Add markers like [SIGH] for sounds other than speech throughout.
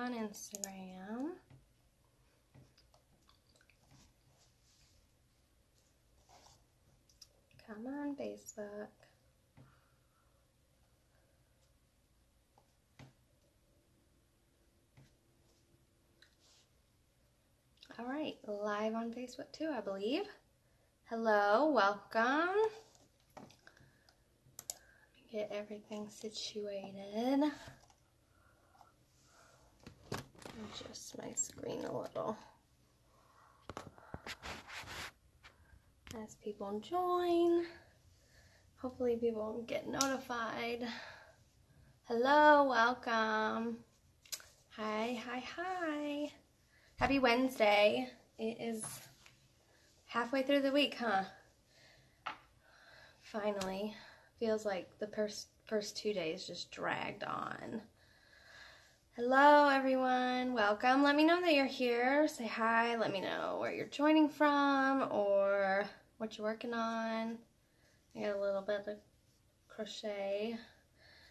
on Instagram. Come on, Facebook. All right, live on Facebook too, I believe. Hello, welcome. Get everything situated. Adjust my screen a little. As people join, hopefully people get notified. Hello, welcome. Hi, hi, hi. Happy Wednesday. It is halfway through the week, huh? Finally. Feels like the first first two days just dragged on. Hello, everyone. Welcome. Let me know that you're here. Say hi. Let me know where you're joining from or what you're working on. I got a little bit of crochet.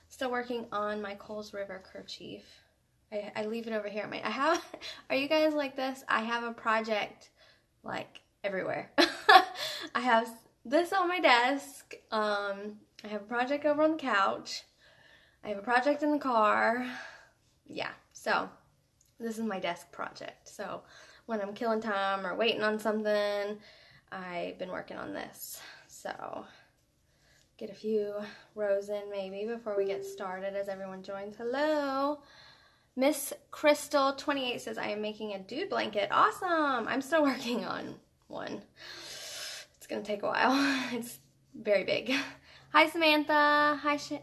Still working on my Coles River kerchief. I, I leave it over here. My I have. [LAUGHS] Are you guys like this? I have a project like everywhere. [LAUGHS] I have this on my desk. Um, I have a project over on the couch. I have a project in the car. Yeah, so this is my desk project. So when I'm killing time or waiting on something, I've been working on this. So get a few rows in maybe before we get started as everyone joins. Hello. Miss Crystal 28 says, I am making a dude blanket. Awesome. I'm still [LAUGHS] working on one. It's going to take a while. [LAUGHS] It's very big. Hi, Samantha. Hi, Sh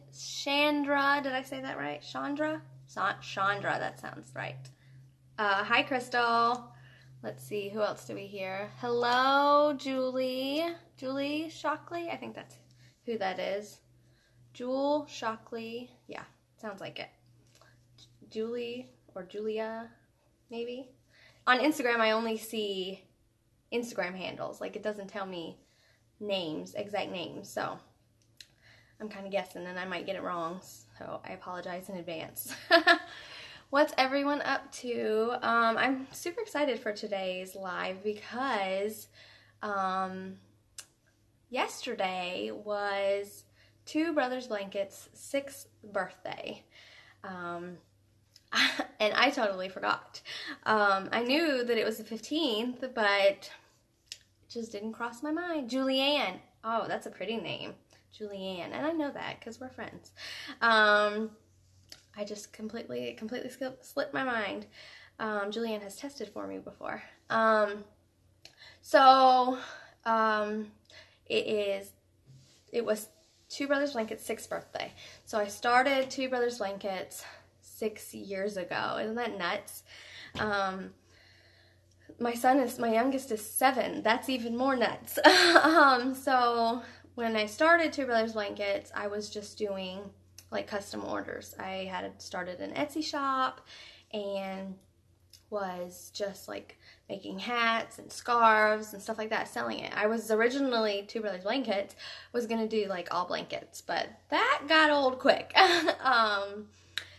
Chandra. Did I say that right? Chandra? Chandra, that sounds right. Uh, hi, Crystal. Let's see, who else do we hear? Hello, Julie. Julie Shockley? I think that's who that is. Jewel Shockley. Yeah, sounds like it. Julie or Julia, maybe. On Instagram, I only see Instagram handles. Like, it doesn't tell me names, exact names. So, I'm kind of guessing and I might get it wrong. So, I apologize in advance. [LAUGHS] What's everyone up to? Um, I'm super excited for today's live because um, yesterday was Two Brothers Blankets' sixth birthday. Um, [LAUGHS] and I totally forgot. Um, I knew that it was the 15th, but it just didn't cross my mind. Julianne. Oh, that's a pretty name. Julianne. And I know that because we're friends. Um, I just completely, completely slipped my mind. Um, Julianne has tested for me before. Um, so, um, it is, it was Two Brothers Blankets' sixth birthday. So I started Two Brothers Blankets six years ago. Isn't that nuts? Um, my son is, my youngest is seven. That's even more nuts. [LAUGHS] um, so when I started Two Brothers Blankets, I was just doing like custom orders. I had started an Etsy shop and was just like making hats and scarves and stuff like that, selling it. I was originally Two Brothers Blankets, was gonna do like all blankets, but that got old quick. [LAUGHS] um,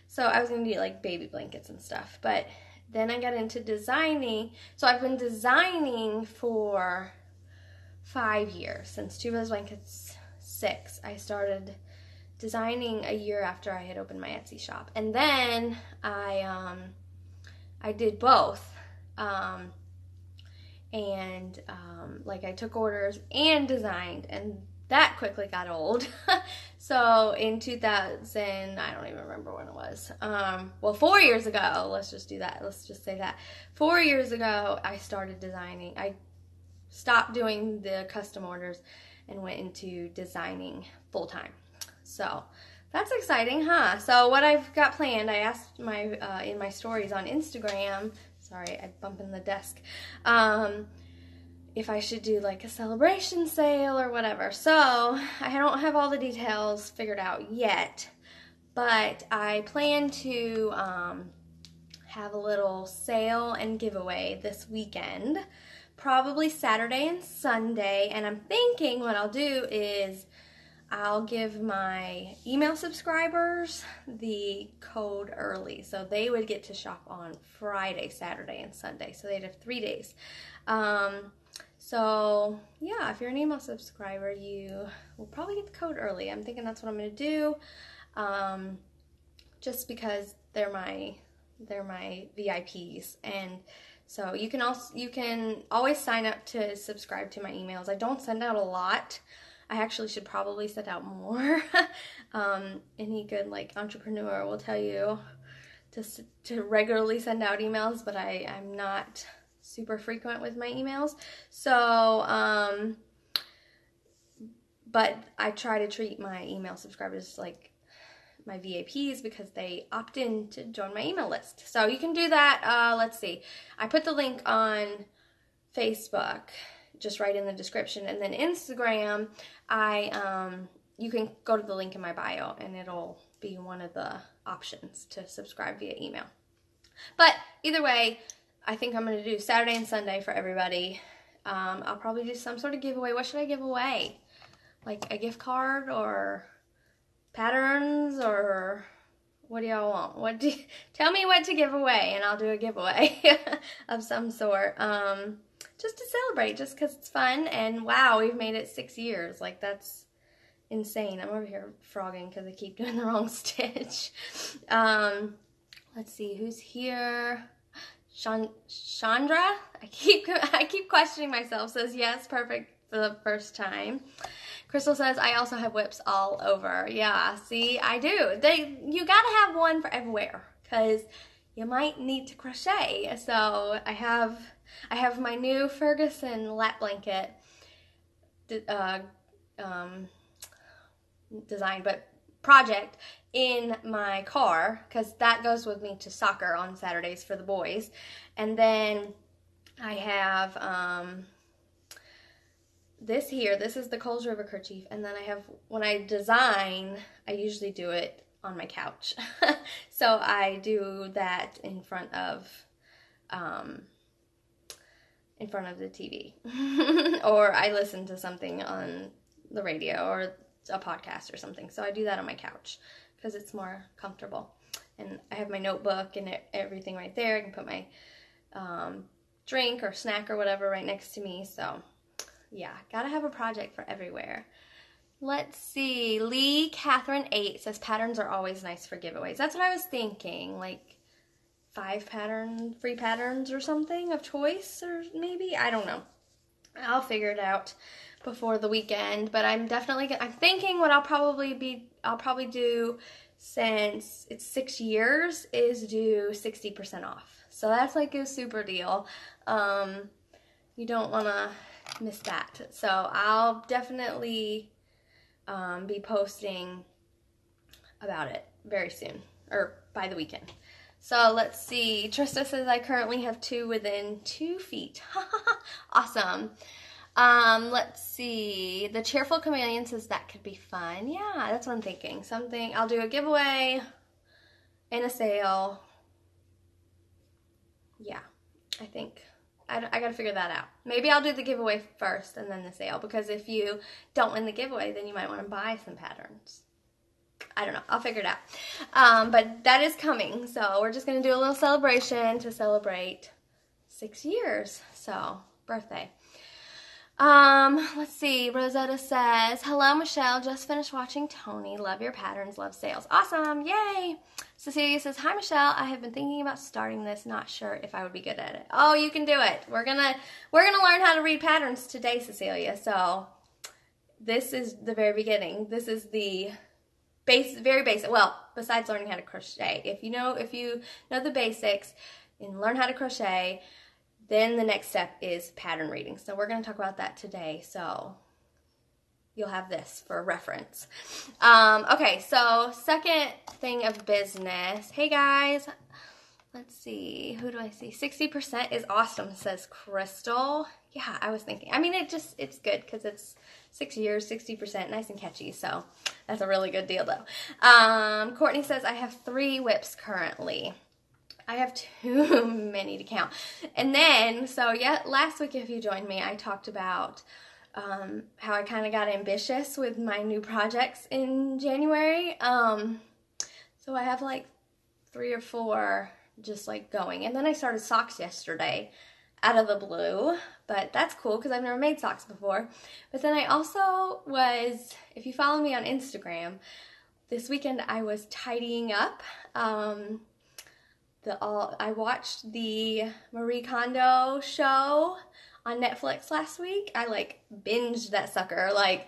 so I was gonna do like baby blankets and stuff. But then I got into designing. So I've been designing for five years since Two Blankets six. I started designing a year after I had opened my Etsy shop, and then I um, I did both. Um, and um, like I took orders and designed, and that quickly got old. [LAUGHS] so in 2000, I don't even remember when it was. Um, well, four years ago, let's just do that. Let's just say that. Four years ago, I started designing. I stopped doing the custom orders and went into designing full time. So that's exciting, huh? So what I've got planned, I asked my uh, in my stories on Instagram. Sorry, I bump in the desk. Um, if I should do like a celebration sale or whatever. So I don't have all the details figured out yet, but I plan to um, have a little sale and giveaway this weekend, probably Saturday and Sunday. And I'm thinking what I'll do is I'll give my email subscribers the code early. So they would get to shop on Friday, Saturday, and Sunday. So they'd have three days. Um, so yeah, if you're an email subscriber, you will probably get the code early. I'm thinking that's what I'm going to do. Um, just because they're my they're my VIPs and so you can also you can always sign up to subscribe to my emails. I don't send out a lot. I actually should probably send out more. [LAUGHS] um, any good like entrepreneur will tell you to to regularly send out emails, but I I'm not super frequent with my emails. So um, but I try to treat my email subscribers like my VIPs because they opt in to join my email list. So you can do that. Uh, let's see. I put the link on Facebook, just right in the description, and then Instagram. I um, you can go to the link in my bio, and it'll be one of the options to subscribe via email. But either way, I think I'm going to do Saturday and Sunday for everybody. Um, I'll probably do some sort of giveaway. What should I give away? Like a gift card or patterns or what do y'all want? What do you, [LAUGHS] tell me what to give away and I'll do a giveaway [LAUGHS] of some sort. Um, just to celebrate, just because it's fun and wow, we've made it six years. Like that's insane. I'm over here frogging because I keep doing the wrong [LAUGHS] stitch. Um, let's see who's here. Chandra, I keep I keep questioning myself. Says yes, perfect for the first time. Crystal says, I also have WIPs all over. Yeah, see, I do. They, you gotta have one for everywhere because you might need to crochet. So I have, I have my new Ferguson lap blanket uh, um, design, but project in my car because that goes with me to soccer on Saturdays for the boys. And then I have, um, this here, this is the Coles River kerchief, and then I have, when I design, I usually do it on my couch. [LAUGHS] so I do that in front of, um, in front of the TV. [LAUGHS] or I listen to something on the radio or a podcast or something. So I do that on my couch because it's more comfortable. And I have my notebook and everything right there. I can put my um, drink or snack or whatever right next to me. So yeah, gotta have a project for everywhere. Let's see. Lee Catherine 8 says patterns are always nice for giveaways. That's what I was thinking. Like five pattern, free patterns or something of choice or maybe. I don't know. I'll figure it out before the weekend, but I'm definitely I'm thinking what I'll probably be I'll probably do since it's 6 years is do 60% off. So that's like a super deal. Um you don't want to miss that. So I'll definitely um, be posting about it very soon or by the weekend. So let's see. Trista says I currently have two within two feet. [LAUGHS] awesome. Um, let's see. The Cheerful Chameleon says that could be fun. Yeah, that's what I'm thinking. Something, I'll do a giveaway and a sale. Yeah, I think I, I gotta figure that out. Maybe I'll do the giveaway first and then the sale because if you don't win the giveaway, then you might want to buy some patterns. I don't know. I'll figure it out. Um, but that is coming. So we're just going to do a little celebration to celebrate six years. So, birthday. Um, let's see. Rosetta says, Hello, Michelle. Just finished watching Toni. Love your patterns. Love sales. Awesome. Yay. Cecilia says, Hi, Michelle. I have been thinking about starting this. Not sure if I would be good at it. Oh, you can do it. We're going to, we're going to learn how to read patterns today, Cecilia. So this is the very beginning. This is the base, very basic. Well, besides learning how to crochet, if you know, if you know the basics and learn how to crochet, then the next step is pattern reading. So we're going to talk about that today. So you'll have this for reference. Um, okay, so second thing of business. Hey guys, let's see. Who do I see? 60% is awesome, says Crystal. Yeah, I was thinking. I mean, it just, it's good because it's six years, 60%, nice and catchy. So that's a really good deal though. Um, Courtney says, I have three WIPs currently. I have too [LAUGHS] many to count. And then, so yeah, last week if you joined me, I talked about um, how I kind of got ambitious with my new projects in January. Um, so I have like three or four just like going. And then I started socks yesterday out of the blue, but that's cool because I've never made socks before. But then I also was, if you follow me on Instagram, this weekend I was tidying up. Um, the all I watched the Marie Kondo show on Netflix last week. I like binged that sucker like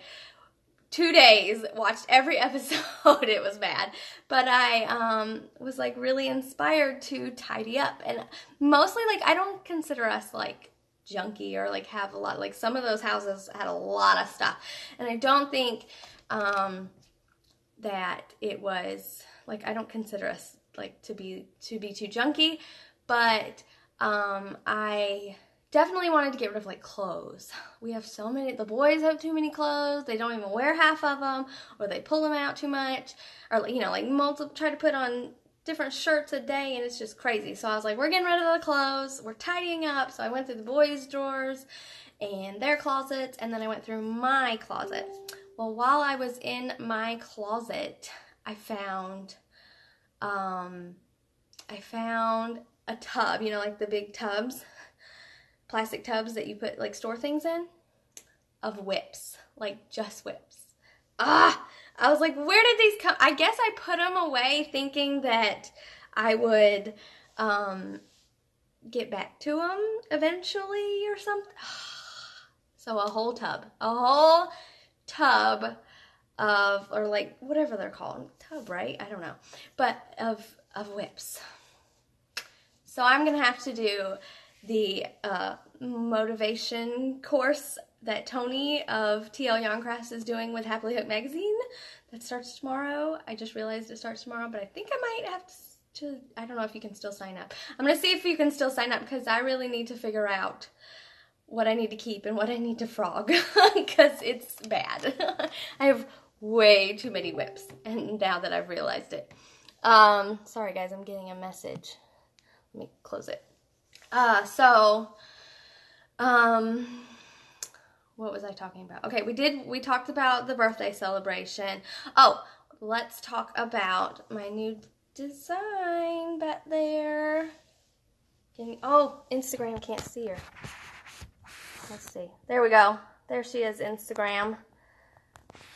two days, watched every [LAUGHS] episode. it was bad. But I um, was like really inspired to tidy up. And mostly, like, I don't consider us like junky or like have a lot. Like, some of those houses had a lot of stuff. And I don't think um, that it was like, I don't consider us like to be to be too junky. But um, I definitely wanted to get rid of like clothes. [LAUGHS] We have so many, the boys have too many clothes. They don't even wear half of them or they pull them out too much or, you know, like multiple, try to put on different shirts a day and it's just crazy. So I was like, we're getting rid of the clothes. We're tidying up. So I went through the boys' drawers and their closets and then I went through my closet. Well, while I was in my closet, I found, um, I found a tub, you know, like the big tubs [LAUGHS] plastic tubs that you put like store things in of WIPs, like just WIPs. Ah, I was like, where did these come? I guess I put them away thinking that I would um, get back to them eventually or something. [SIGHS] So a whole tub, a whole tub of, or like whatever they're called, tub, right? I don't know, but of of WIPs. So I'm gonna have to do the uh, motivation course that Toni of TL Yarn Crafts is doing with Happily Hooked Magazine. That starts tomorrow. I just realized it starts tomorrow, but I think I might have to, I don't know if you can still sign up. I'm going to see if you can still sign up because I really need to figure out what I need to keep and what I need to frog [LAUGHS] because it's bad. [LAUGHS] I have way too many WIPs [LAUGHS] and now that I've realized it. Um, sorry guys, I'm getting a message. Let me close it. Uh, so, um, what was I talking about? Okay, we did, we talked about the birthday celebration. Oh, let's talk about my new design back there. Can you, oh, Instagram can't see her. Let's see. There we go. There she is, Instagram.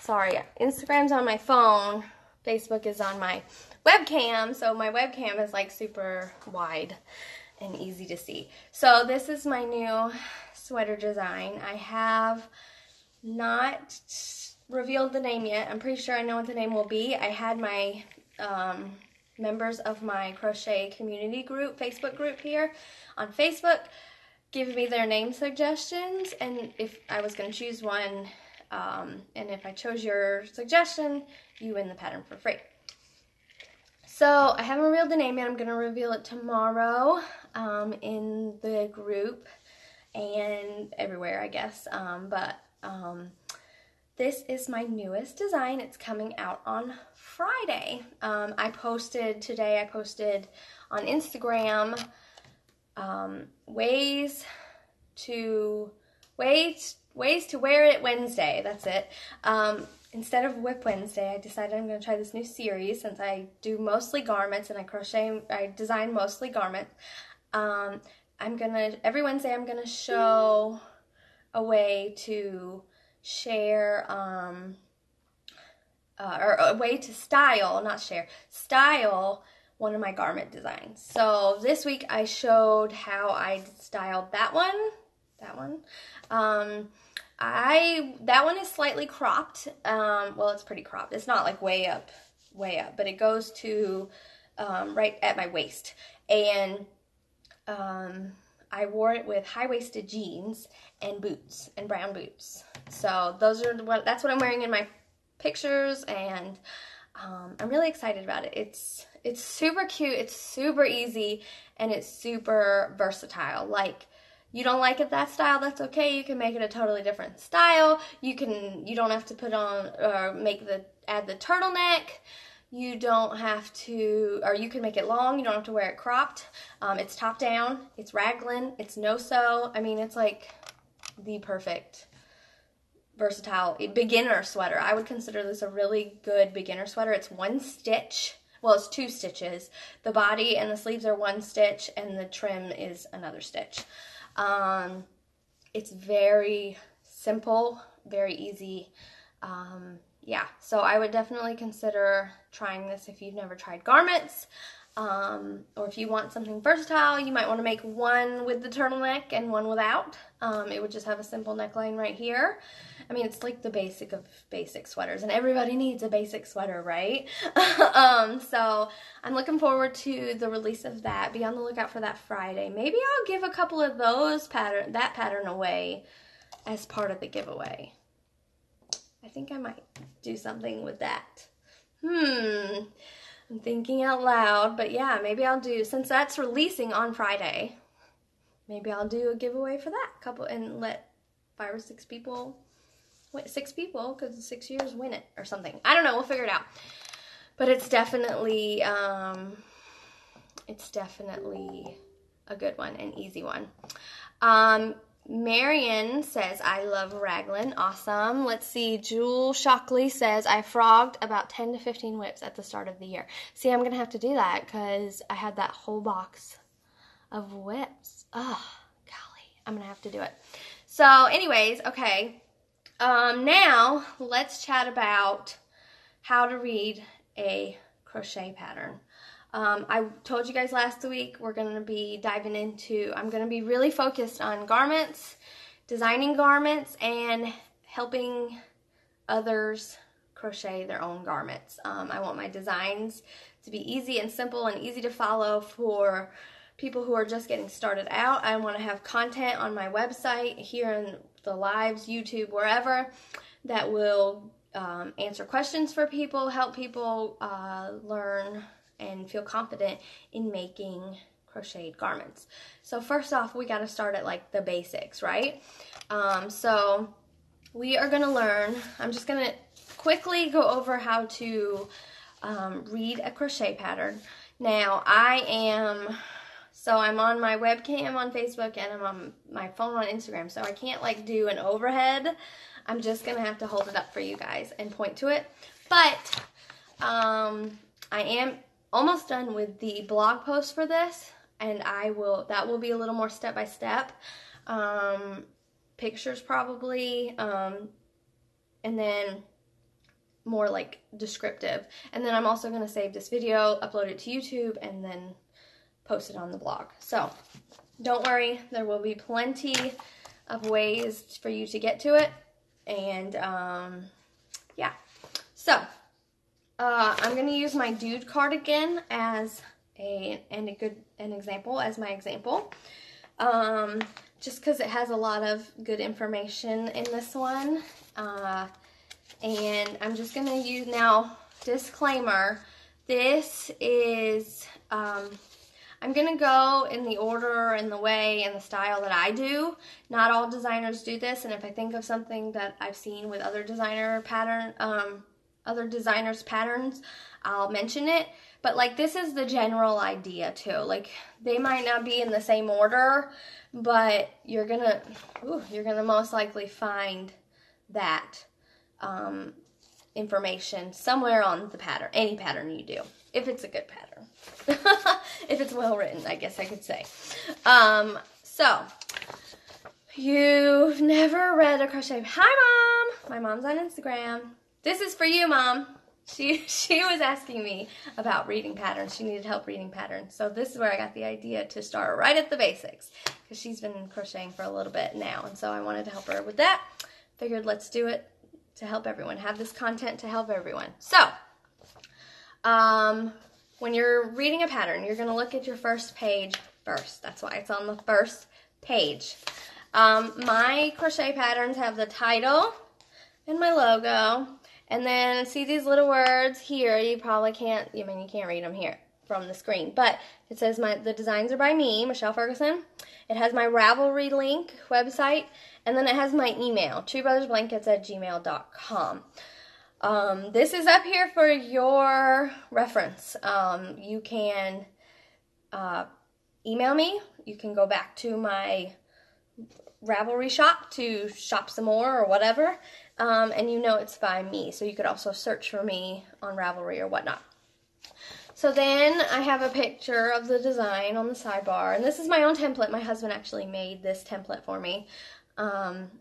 Sorry, Instagram's on my phone. Facebook is on my webcam, so my webcam is like super wide and easy to see. So this is my new sweater design. I have not revealed the name yet. I'm pretty sure I know what the name will be. I had my um, members of my crochet community group, Facebook group here on Facebook, give me their name suggestions and if I was going to choose one um, and if I chose your suggestion, you win the pattern for free. So I haven't revealed the name yet. I'm going to reveal it tomorrow um, in the group and everywhere, I guess. Um, but um, this is my newest design. It's coming out on Friday. Um, I posted today, I posted on Instagram um, ways to ways ways to wear it Wednesday. That's it. Um, instead of WIP Wednesday, I decided I'm going to try this new series since I do mostly garments and I crochet, I design mostly garments. Um, I'm going to, every Wednesday, I'm going to show a way to share, um, uh, or a way to style, not share, style one of my garment designs. So this week I showed how I styled that one, that one. Um, I that one is slightly cropped. Um, well, it's pretty cropped. It's not like way up, way up, but it goes to um, right at my waist, and um, I wore it with high waisted jeans and boots and brown boots. So those are what that's what I'm wearing in my pictures, and um, I'm really excited about it. It's it's super cute. It's super easy, and it's super versatile. Like you don't like it that style, that's okay. You can make it a totally different style. You can you don't have to put on or make the add the turtleneck. You don't have to, or you can make it long. You don't have to wear it cropped. Um, it's top down. It's raglan. It's no sew. I mean, it's like the perfect versatile beginner sweater. I would consider this a really good beginner sweater. It's one stitch. Well, it's two stitches. The body and the sleeves are one stitch, and the trim is another stitch. Um, it's very simple, very easy. Um, yeah, so I would definitely consider trying this if you've never tried garments. Um, or if you want something versatile, you might want to make one with the turtleneck and one without. Um, it would just have a simple neckline right here. I mean, it's like the basic of basic sweaters, and everybody needs a basic sweater, right? [LAUGHS] um, so I'm looking forward to the release of that. Be on the lookout for that Friday. Maybe I'll give a couple of those pattern that pattern away as part of the giveaway. I think I might do something with that. Hmm. I'm thinking out loud, but yeah, maybe I'll do since that's releasing on Friday. Maybe I'll do a giveaway for that couple and let five or six people, wait, six people, because six years win it or something. I don't know. We'll figure it out. But it's definitely, um, it's definitely a good one, an easy one. Um, Marion says, I love Raglan. Awesome. Let's see. Jewel Shockley says, I frogged about 10 to 15 WIPs at the start of the year. See, I'm going to have to do that because I had that whole box of WIPs. Oh, golly. I'm going to have to do it. So, anyways, okay. Um, now, let's chat about how to read a crochet pattern. Um, I told you guys last week we're going to be diving into, I'm going to be really focused on garments, designing garments, and helping others crochet their own garments. Um, I want my designs to be easy and simple and easy to follow for people who are just getting started out. I want to have content on my website, here in the lives, YouTube, wherever, that will um, answer questions for people, help people uh, learn and feel confident in making crocheted garments. So first off, we got to start at like the basics, right? Um, so we are going to learn, I'm just going to quickly go over how to um, read a crochet pattern. Now, I am, so I'm on my webcam on Facebook and I'm on my phone on Instagram, so I can't like do an overhead. I'm just going to have to hold it up for you guys and point to it. But um, I am almost done with the blog post for this and I will that will be a little more step by step um, pictures probably um, and then more like descriptive and then I'm also going to save this video upload it to YouTube and then post it on the blog so don't worry there will be plenty of ways for you to get to it and um, yeah so uh, I'm going to use my dude cardigan as a, and a good an example as my example. Um, just because it has a lot of good information in this one. Uh, and I'm just going to use now, disclaimer, this is, um, I'm going to go in the order and the way and the style that I do. Not all designers do this, and if I think of something that I've seen with other designer pattern, um, other designers' patterns, I'll mention it. But like this is the general idea too. Like they might not be in the same order, but you're gonna ooh, you're gonna most likely find that um, information somewhere on the pattern, any pattern you do, if it's a good pattern. [LAUGHS] if it's well written, I guess I could say. Um, so you've never read a crochet. Hi, mom. My mom's on Instagram. This is for you, Mom. She, [LAUGHS] she was asking me about reading patterns. She needed help reading patterns. So this is where I got the idea to start right at the basics because she's been crocheting for a little bit now. And so I wanted to help her with that. Figured let's do it to help everyone, have this content to help everyone. So, um, when you're reading a pattern, you're going to look at your first page first. That's why it's on the first page. Um, my crochet patterns have the title and my logo and then see these little words here. You probably can't, I mean, you can't read them here from the screen. But it says my the designs are by me, Michelle Ferguson. It has my Ravelry link website. And then it has my email, twobrothersblankets at gmail.com. Um, this is up here for your reference. Um, you can uh, email me. You can go back to my Ravelry shop to shop some more or whatever, um, and you know it's by me. So you could also search for me on Ravelry or whatnot. So then I have a picture of the design on the sidebar, and this is my own template. My husband actually made this template for me. Um,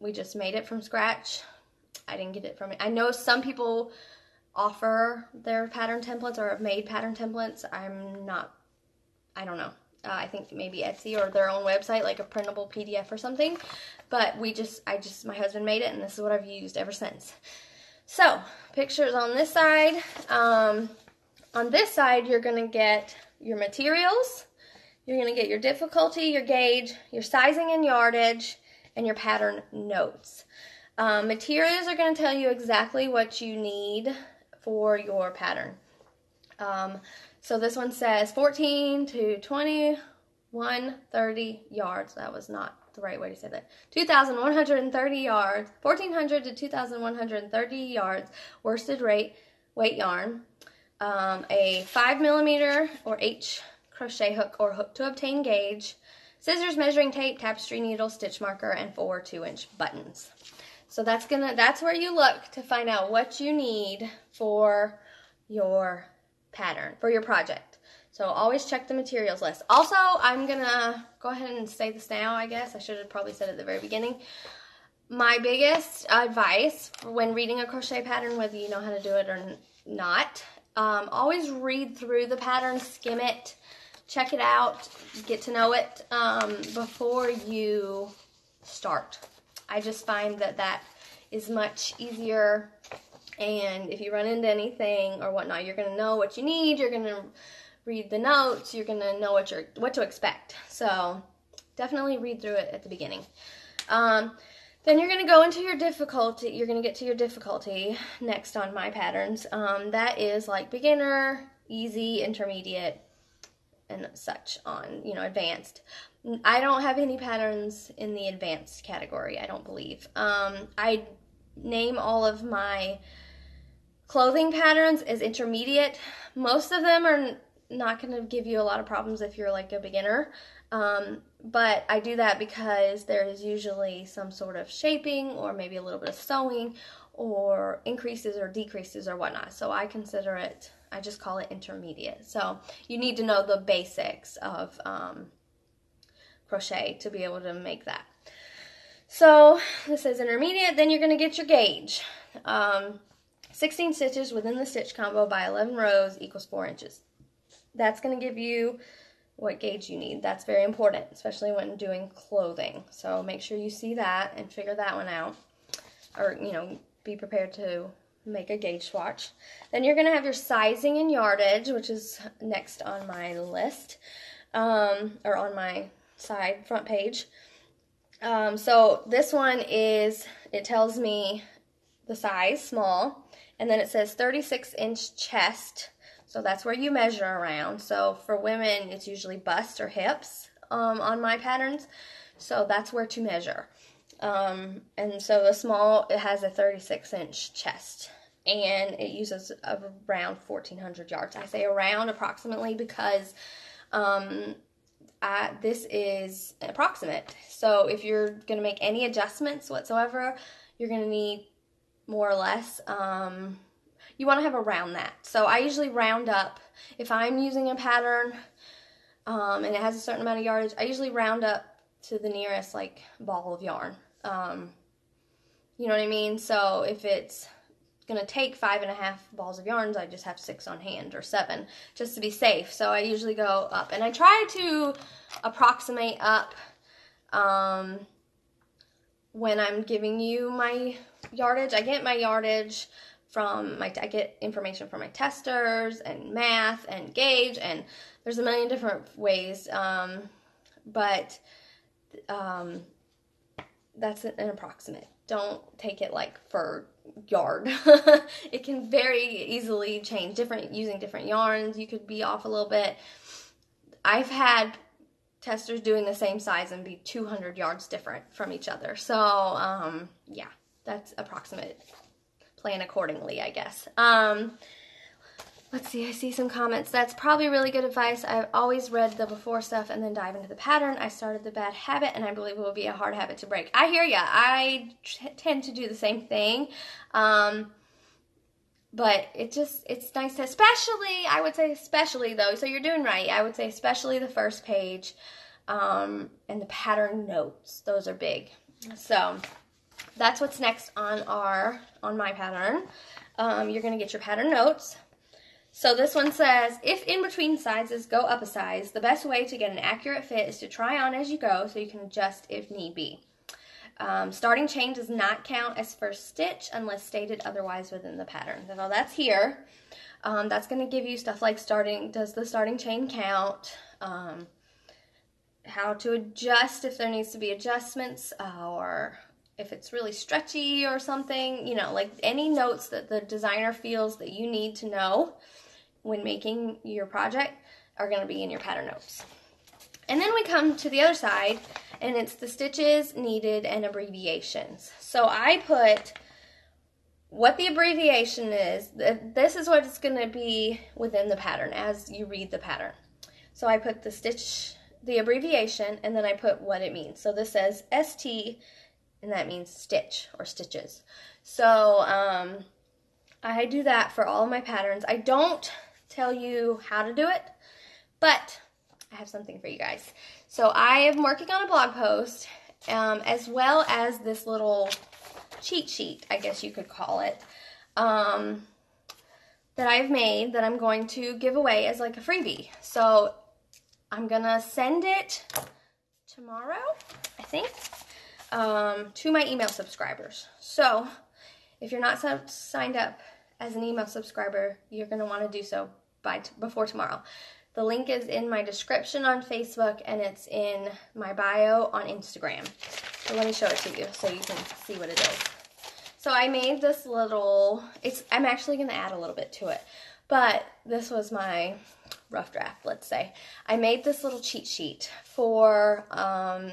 we just made it from scratch. I didn't get it from it. I know some people offer their pattern templates or have made pattern templates. I'm not, I don't know. Uh, I think maybe Etsy or their own website, like a printable PDF or something. But we just, I just, my husband made it, and this is what I've used ever since. So, pictures on this side. Um, on this side, you're going to get your materials. You're going to get your difficulty, your gauge, your sizing and yardage, and your pattern notes. Um, materials are going to tell you exactly what you need for your pattern. Um, so this one says 14 to 21, 30 yards. That was not the right way to say that. 2,130 yards, 1,400 to 2,130 yards worsted rate weight yarn, um, a 5 millimeter or H crochet hook or hook to obtain gauge, scissors, measuring tape, tapestry needle, stitch marker, and four 2-inch buttons. So that's gonna that's where you look to find out what you need for your pattern, for your project. So always check the materials list. Also, I'm gonna go ahead and say this now, I guess. I should have probably said it at the very beginning. My biggest advice when reading a crochet pattern, whether you know how to do it or not, um, always read through the pattern, skim it, check it out, get to know it um, before you start. I just find that that is much easier. And if you run into anything or whatnot, you're going to know what you need. You're going to read the notes. You're going to know what you're what to expect. So definitely read through it at the beginning. Um, then you're going to go into your difficulty. You're going to get to your difficulty next on my patterns. Um, that is like beginner, easy, intermediate, and such on, you know, advanced. I don't have any patterns in the advanced category, I don't believe. Um, I name all of my clothing patterns as intermediate. Most of them are not going to give you a lot of problems if you're like a beginner. Um, but I do that because there is usually some sort of shaping or maybe a little bit of sewing or increases or decreases or whatnot. So I consider it, I just call it intermediate. So you need to know the basics of um, crochet to be able to make that. So this is intermediate, then you're going to get your gauge. Um, 16 stitches within the stitch combo by 11 rows equals 4 inches. That's going to give you what gauge you need. That's very important, especially when doing clothing. So make sure you see that and figure that one out. Or, you know, be prepared to make a gauge swatch. Then you're going to have your sizing and yardage, which is next on my list, um, or on my side front page. Um, so this one is, it tells me the size, small, and then it says 36 inch chest. So that's where you measure around. So for women, it's usually bust or hips um, on my patterns. So that's where to measure. Um, and so the small, it has a 36 inch chest and it uses around 1400 yards. I say around approximately because um, I, this is approximate. So if you're going to make any adjustments whatsoever, you're going to need more or less. Um, you want to have around that. So I usually round up. If I'm using a pattern um, and it has a certain amount of yardage, I usually round up to the nearest like ball of yarn. Um, you know what I mean? So if it's going to take five and a half balls of yarns, I just have six on hand or seven just to be safe. So I usually go up and I try to approximate up um, when I'm giving you my yardage. I get my yardage from my, I get information from my testers and math and gauge and there's a million different ways. Um, but um, that's an approximate. Don't take it like for yard. [LAUGHS] it can very easily change different using different yarns. You could be off a little bit. I've had testers doing the same size and be 200 yards different from each other. So, um, yeah, that's approximate. Plan accordingly, I guess. Um, let's see, I see some comments. That's probably really good advice. I've always read the before stuff and then dive into the pattern. I started the bad habit and I believe it will be a hard habit to break. I hear ya. I tend to do the same thing. Um, but it just, it's nice to, especially, I would say especially though, so you're doing right. I would say especially the first page um, and the pattern notes. Those are big. So that's what's next on our, on my pattern. Um, you're going to get your pattern notes. So this one says, if in between sizes go up a size, the best way to get an accurate fit is to try on as you go so you can adjust if need be. Um, starting chain does not count as first stitch unless stated otherwise within the pattern. So that's here. Um, that's going to give you stuff like starting, does the starting chain count? Um, how to adjust if there needs to be adjustments uh, or if it's really stretchy or something, you know, like any notes that the designer feels that you need to know when making your project are going to be in your pattern notes. And then we come to the other side and it's the stitches needed and abbreviations. So I put what the abbreviation is. This is what it's going to be within the pattern as you read the pattern. So I put the stitch, the abbreviation, and then I put what it means. So this says ST, and that means stitch or stitches. So um, I do that for all of my patterns. I don't tell you how to do it, but I have something for you guys. So I am working on a blog post um, as well as this little cheat sheet, I guess you could call it, um, that I've made that I'm going to give away as like a freebie. So I'm going to send it tomorrow, I think, um, to my email subscribers. So if you're not signed up as an email subscriber, you're going to want to do so by before tomorrow. The link is in my description on Facebook and it's in my bio on Instagram. So let me show it to you so you can see what it is. So I made this little, it's I'm actually going to add a little bit to it. But this was my rough draft, let's say. I made this little cheat sheet for um,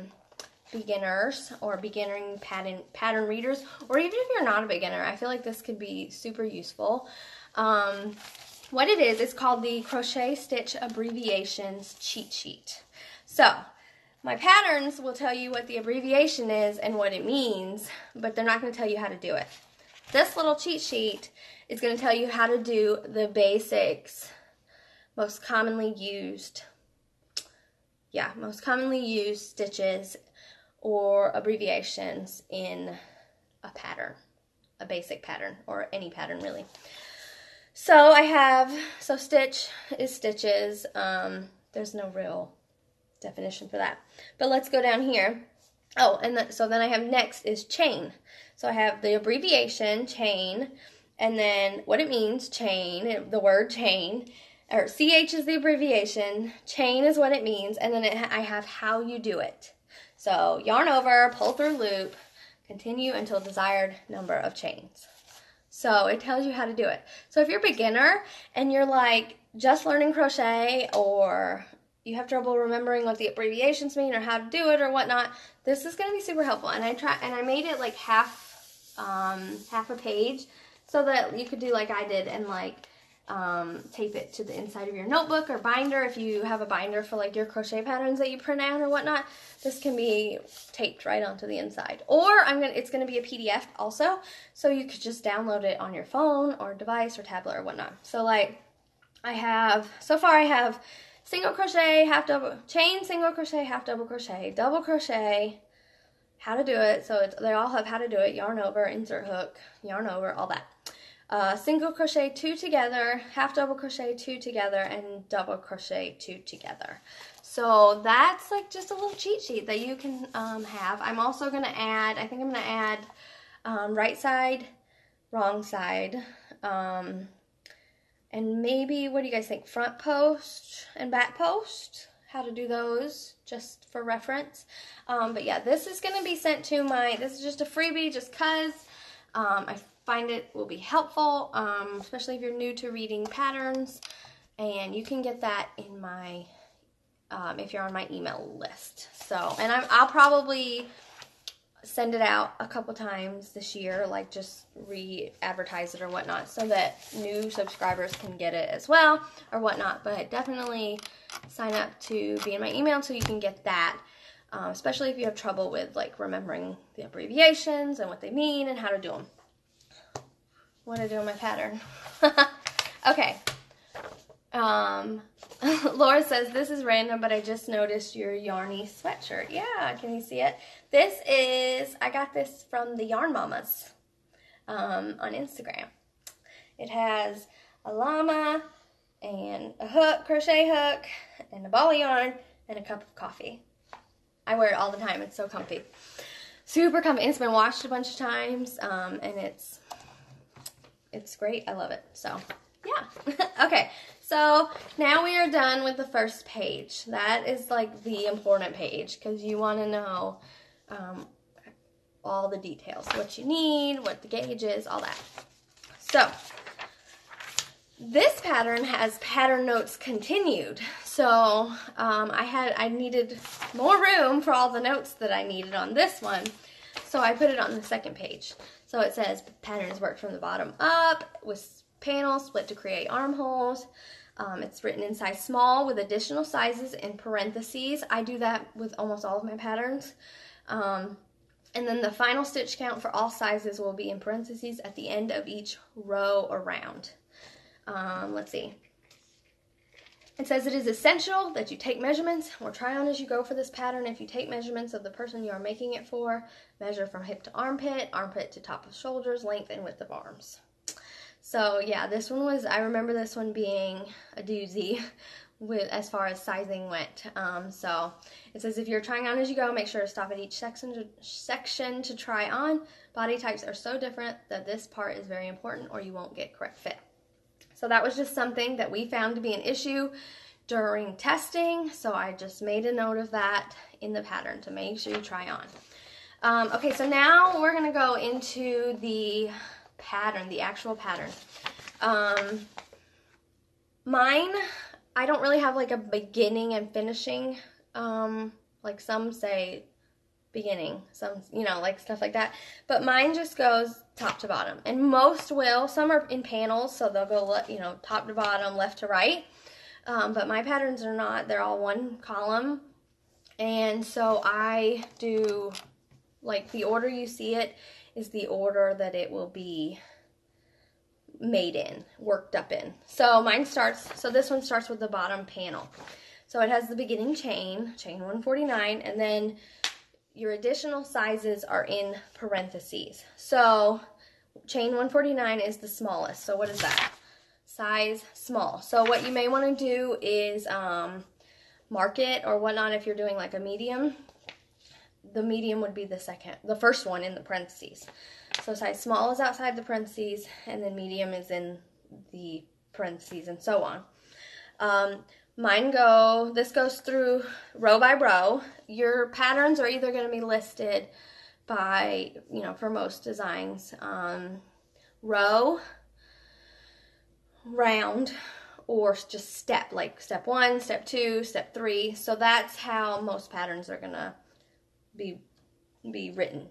beginners or beginning pattern, pattern readers, or even if you're not a beginner, I feel like this could be super useful. Um, what it is, it's called the Crochet Stitch Abbreviations Cheat Sheet. So, my patterns will tell you what the abbreviation is and what it means, but they're not going to tell you how to do it. This little cheat sheet is going to tell you how to do the basics, most commonly used, yeah, most commonly used stitches or abbreviations in a pattern, a basic pattern, or any pattern really. So I have, so stitch is stitches. Um, there's no real definition for that. But let's go down here. Oh, and the, so then I have next is chain. So I have the abbreviation chain, and then what it means, chain, the word chain, or CH is the abbreviation, chain is what it means, and then it, I have how you do it. So yarn over, pull through loop, continue until desired number of chains. So it tells you how to do it. So if you're a beginner and you're like just learning crochet or you have trouble remembering what the abbreviations mean or how to do it or whatnot, this is going to be super helpful. And I try and I made it like half um, half a page so that you could do like I did and like um, tape it to the inside of your notebook or binder. If you have a binder for like your crochet patterns that you print out or whatnot this can be taped right onto the inside. Or I'm gonna it's gonna be a PDF also so you could just download it on your phone or device or tablet or whatnot. So like I have so far I have single crochet half double chain single crochet half double crochet double crochet how to do it. So it's they all have how to do it yarn over insert hook yarn over all that uh, single crochet two together, half double crochet two together, and double crochet two together. So that's like just a little cheat sheet that you can um, have. I'm also going to add, I think I'm going to add um, right side, wrong side, um, and maybe, what do you guys think, front post and back post? How to do those, just for reference. Um, but yeah, this is going to be sent to my, this is just a freebie just because um, I find it will be helpful, um, especially if you're new to reading patterns. And you can get that in my, um, if you're on my email list. So, and I'm, I'll probably send it out a couple times this year, like just re-advertise it or whatnot, so that new subscribers can get it as well or whatnot. But definitely sign up to be in my email so you can get that. Um, especially if you have trouble with like remembering the abbreviations and what they mean and how to do them. What I do in my pattern. [LAUGHS] okay. Um, [LAUGHS] Laura says, this is random, but I just noticed your yarny sweatshirt. Yeah, can you see it? This is, I got this from the Yarn Mamas um, on Instagram. It has a llama and a hook, crochet hook, and a ball of yarn, and a cup of coffee. I wear it all the time. It's so comfy. Super comfy. It's been washed a bunch of times, um, and it's it's great. I love it. So, yeah. [LAUGHS] okay, so now we are done with the first page. That is like the important page because you want to know um, all the details. What you need, what the gauge is, all that. So, this pattern has pattern notes continued. So um, I had I needed more room for all the notes that I needed on this one. So I put it on the second page. So it says patterns worked from the bottom up with panels split to create armholes. Um, it's written in size small with additional sizes in parentheses. I do that with almost all of my patterns. Um, and then the final stitch count for all sizes will be in parentheses at the end of each row around. Um, let's see. It says it is essential that you take measurements or try on as you go for this pattern. If you take measurements of the person you are making it for, measure from hip to armpit, armpit to top of shoulders, length and width of arms. So yeah, this one was, I remember this one being a doozy [LAUGHS] with as far as sizing went. Um, so it says if you're trying on as you go, make sure to stop at each section to, section to try on. Body types are so different that this part is very important or you won't get correct fit. So that was just something that we found to be an issue during testing. So I just made a note of that in the pattern to make sure you try on. Um, okay, so now we're to go into the pattern, the actual pattern. Um, mine, I don't really have like a beginning and finishing. Um, like some say beginning, some, you know, like stuff like that. But mine just goes top to bottom. And most will, some are in panels, so they'll go, you know, top to bottom, left to right. Um, but my patterns are not, they're all one column. And so I do, like the order you see it is the order that it will be made in, worked up in. So mine starts, so this one starts with the bottom panel. So it has the beginning chain, chain 149, and then your additional sizes are in parentheses. So chain 149 is the smallest. So what is that? Size small. So what you may want to do is um, mark it or whatnot if you're doing like a medium the medium would be the second, the first one in the parentheses. So size small is outside the parentheses, and then medium is in the parentheses, and so on. Um, mine go, this goes through row by row. Your patterns are either going to be listed by, you know, for most designs, um, row, round, or just step, like step one, step two, step three. So that's how most patterns are going to be be written.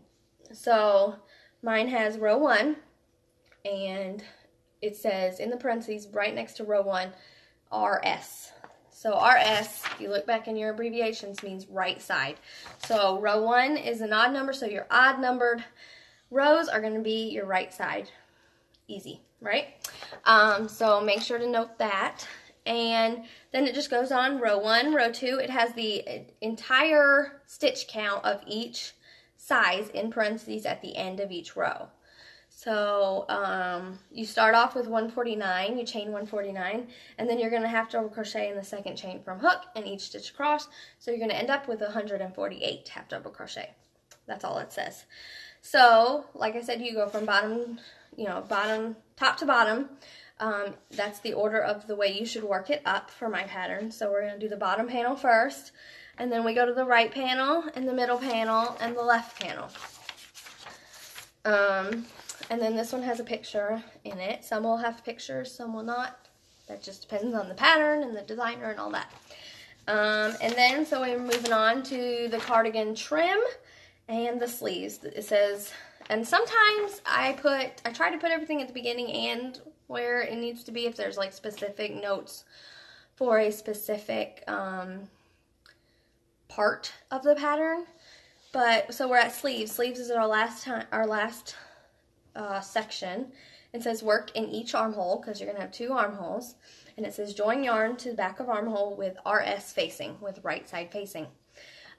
So mine has row one, and it says in the parentheses right next to row one, RS. So RS, if you look back in your abbreviations, means right side. So row one is an odd number, so your odd numbered rows are going to be your right side. Easy, right? Um, so make sure to note that and then it just goes on row one, row two. It has the entire stitch count of each size in parentheses at the end of each row. So um, you start off with 149, you chain 149, and then you're going to half double crochet in the second chain from hook and each stitch across. So you're going to end up with 148 half double crochet. That's all it says. So, like I said, you go from bottom, you know, bottom, top to bottom. Um, that's the order of the way you should work it up for my pattern. So we're going to do the bottom panel first, and then we go to the right panel, and the middle panel, and the left panel. Um, and then this one has a picture in it. Some will have pictures, some will not. That just depends on the pattern and the designer and all that. Um, and then, so we're moving on to the cardigan trim. and the sleeves. It says, and sometimes I put, I try to put everything at the beginning and where it needs to be if there's like specific notes for a specific um, part of the pattern. But so we're at sleeves. Sleeves is our last time, our last uh, section. It says work in each armhole because you're gonna have two armholes, and it says join yarn to the back of armhole with RS facing, with right side facing.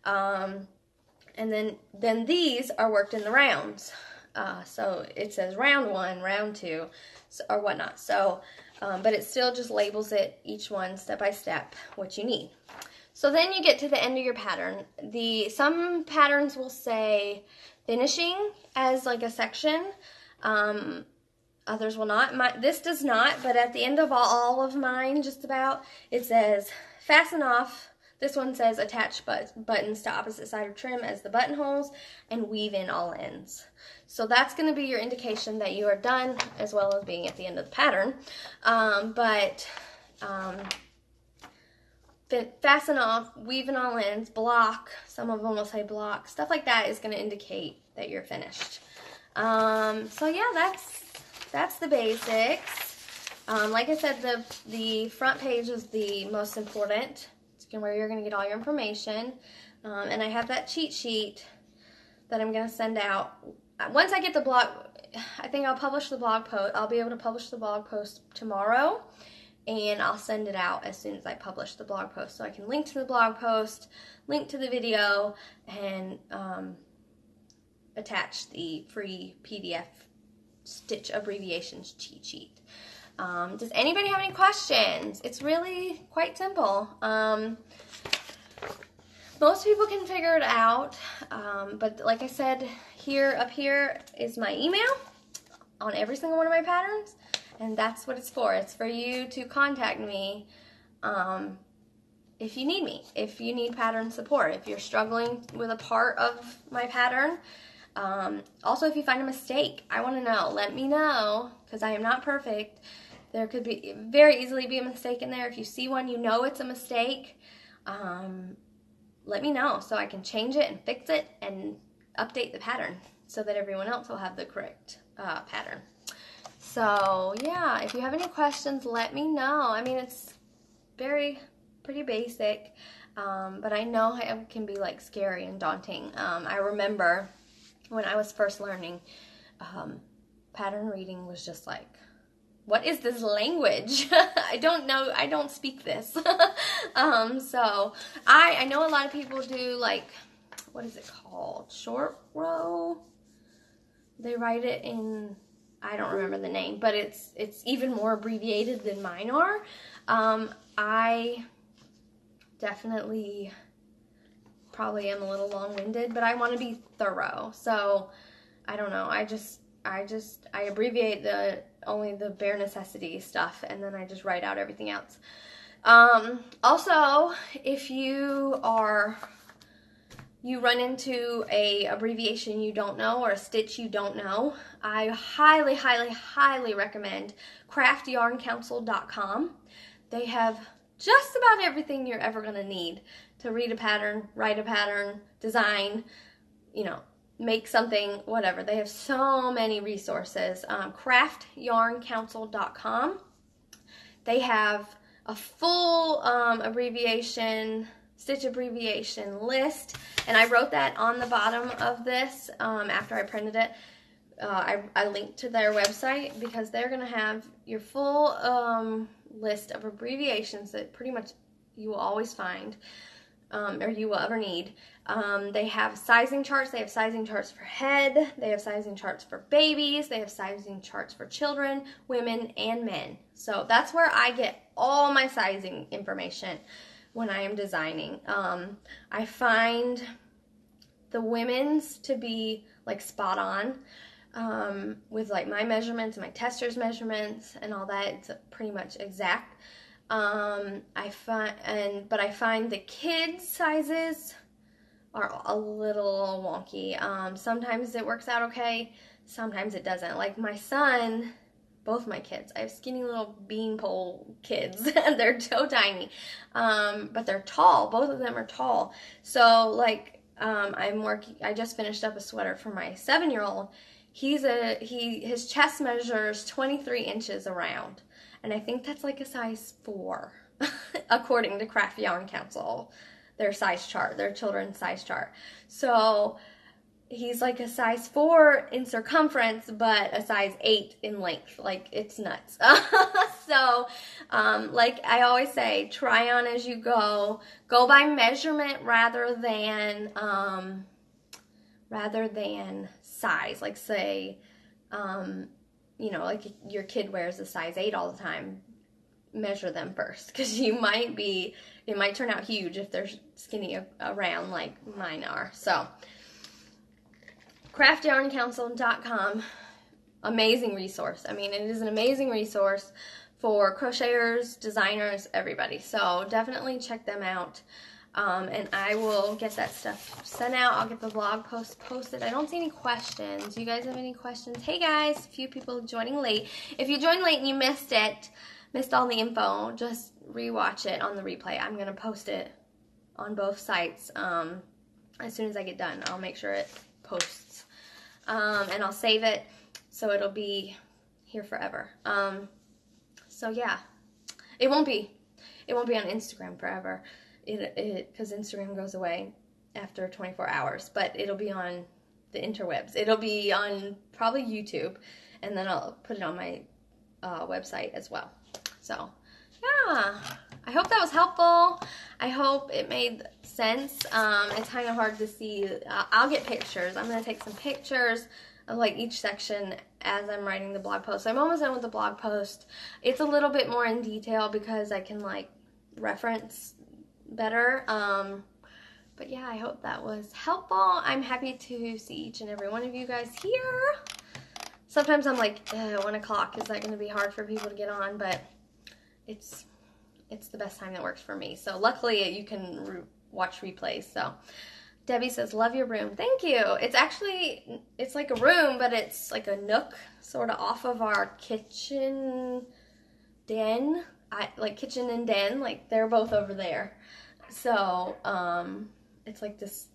Um, and then then these are worked in the rounds. Uh, so it says round one, round two, so, or whatnot. So, um, but it still just labels it each one step by step what you need. So then you get to the end of your pattern. The some patterns will say finishing as like a section. Um, others will not. My, this does not, but at the end of all, of mine, just about, it says fasten off. This one says attach but buttons to opposite side of trim as the buttonholes and weave in all ends. So that's going to be your indication that you are done as well as being at the end of the pattern. Um, but um, fasten off, weave in all ends, block, some of them will say block, stuff like that is going to indicate that you're finished. Um, so yeah, that's that's the basics. Um, like I said, the, the front page is the most important. It's where you're going to get all your information. Um, and I have that cheat sheet that I'm going to send out. Once I get the blog, I think I'll publish the blog post. I'll be able to publish the blog post tomorrow and I'll send it out as soon as I publish the blog post. So I can link to the blog post, link to the video, and um, attach the free PDF stitch abbreviations cheat sheet. Um, does anybody have any questions? It's really quite simple. Um, most people can figure it out, um, but like I said, here up here is my email on every single one of my patterns and that's what it's for. It's for you to contact me um, if you need me, if you need pattern support, if you're struggling with a part of my pattern. Um, also, if you find a mistake, I want to know. Let me know because I am not perfect. There could be very easily be a mistake in there. If you see one, you know it's a mistake. Um, let me know so I can change it and fix it and update the pattern so that everyone else will have the correct uh, pattern. So yeah, if you have any questions, let me know. I mean, it's very, pretty basic, um, but I know it can be like scary and daunting. Um, I remember when I was first learning, um, pattern reading was just like, what is this language? [LAUGHS] I don't know. I don't speak this. [LAUGHS] um, so I, I know a lot of people do like, what is it called? Short row. They write it in I don't remember the name, but it's it's even more abbreviated than mine are. Um, I definitely probably am a little long-winded, but I want to be thorough. So I don't know. I just I just I abbreviate the only the bare necessity stuff, and then I just write out everything else. Um, also, if you are you run into a abbreviation you don't know or a stitch you don't know, I highly, highly, highly recommend craftyarncouncil.com. They have just about everything you're ever going to need to read a pattern, write a pattern, design, you know, make something, whatever. They have so many resources. Um, craftyarncouncil.com. They have a full um, abbreviation stitch abbreviation list. And I wrote that on the bottom of this um, after I printed it. Uh, I, I linked to their website because they're going to have your full um, list of abbreviations that pretty much you will always find um, or you will ever need. Um, they have sizing charts. They have sizing charts for head. They have sizing charts for babies. They have sizing charts for children, women, and men. So that's where I get all my sizing information when I am designing. Um, I find the women's to be like spot on um, with like my measurements, my tester's measurements, and all that. It's pretty much exact. Um, I find and but I find the kids sizes are a little wonky. Um, sometimes it works out okay, sometimes it doesn't. Like my son both my kids. I have skinny little beanpole kids, [LAUGHS] and they're so tiny, um, but they're tall. Both of them are tall. So like um, I'm working. I just finished up a sweater for my seven year old. He's a he. His chest measures 23 inches around, and I think that's like a size four, [LAUGHS] according to Craft Yarn Council, their size chart, their children's size chart. So he's like a size four in circumference, but a size eight in length. Like it's nuts. [LAUGHS] so, um, like I always say, try on as you go. Go by measurement rather than um, rather than size. Like say, um, you know, like your kid wears a size eight all the time. Measure them first [LAUGHS] because you might be, it might turn out huge if they're skinny around like mine are. So, craftyarncouncil.com amazing resource i mean it is an amazing resource for crocheters designers everybody so definitely check them out um, and I will get that stuff sent out. I'll get the blog post posted. I don't see any questions. You guys have any questions? Hey guys, a few people joining late. If you joined late and you missed it, missed all the info, just rewatch it on the replay. I'm going to post it on both sites um, as soon as I get done. I'll make sure it posts um, and I'll save it so it'll be here forever. Um, so yeah, it won't be, it won't be on Instagram forever, it because Instagram goes away after 24 hours, but it'll be on the interwebs. It'll be on probably YouTube, and then I'll put it on my uh, website as well. So yeah, I hope that was helpful. I hope it made sense. Um, it's kind of hard to see. Uh, I'll get pictures. I'm to take some pictures of like each section as I'm writing the blog post. I'm almost done with the blog post. It's a little bit more in detail because I can like reference better. Um, but yeah, I hope that was helpful. I'm happy to see each and every one of you guys here. Sometimes I'm like, one o'clock, is that going to be hard for people to get on? But it's it's the best time that works for me. So luckily you can re watch replays. So Debbie says, love your room. Thank you. It's actually, it's like a room, but it's like a nook sort of off of our kitchen den. I like kitchen and den, like they're both over there. So, um, it's like this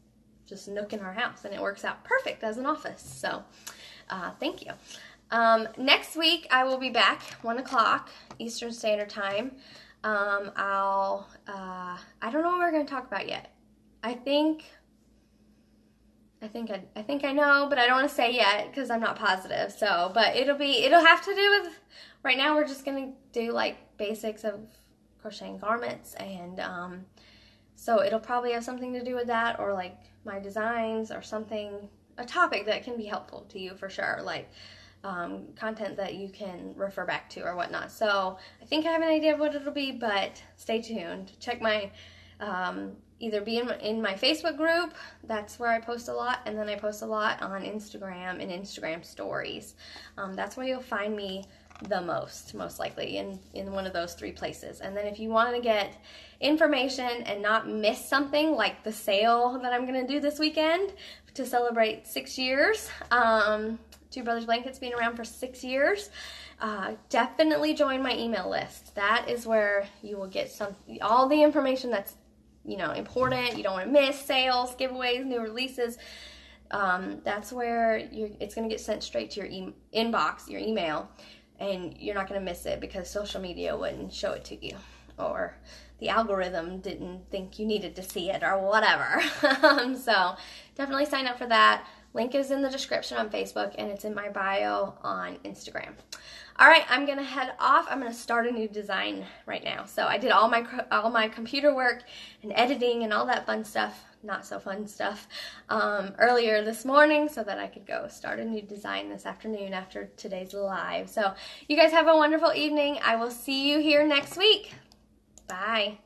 just nook in our house and it works out perfect as an office. So, uh, thank you. Um, next week I will be back, 1 o'clock Eastern Standard Time. Um, I'll, uh, I don't know what we're going to talk about yet. I think, I think I, I think I know, but I don't want to say yet because I'm not positive. So, but it'll be, it'll have to do with, right now we're just to do like basics of crocheting garments and, um, so it'll probably have something to do with that or like my designs or something, a topic that can be helpful to you for sure. Like, um, content that you can refer back to or whatnot. So I think I have an idea of what it'll be, but stay tuned. Check my, um, either be in my, in my Facebook group, that's where I post a lot, and then I post a lot on Instagram and Instagram stories. Um, that's where you'll find me the most, most likely, in, in one of those three places. And then if you want to get information and not miss something like the sale that I'm going to do this weekend to celebrate six years, um, Two Brothers Blankets being around for six years, uh, definitely join my email list. That is where you will get some all the information that's you know important. You don't want to miss sales, giveaways, new releases. Um, that's where it's going to get sent straight to your e inbox, your email, and you're not going to miss it because social media wouldn't show it to you or the algorithm didn't think you needed to see it or whatever. [LAUGHS] so definitely sign up for that. Link is in the description on Facebook and it's in my bio on Instagram. All right, I'm gonna head off. I'm gonna start a new design right now. So I did all my all my computer work and editing and all that fun stuff, not so fun stuff, um, earlier this morning so that I could go start a new design this afternoon after today's live. So you guys have a wonderful evening. I will see you here next week. Bye.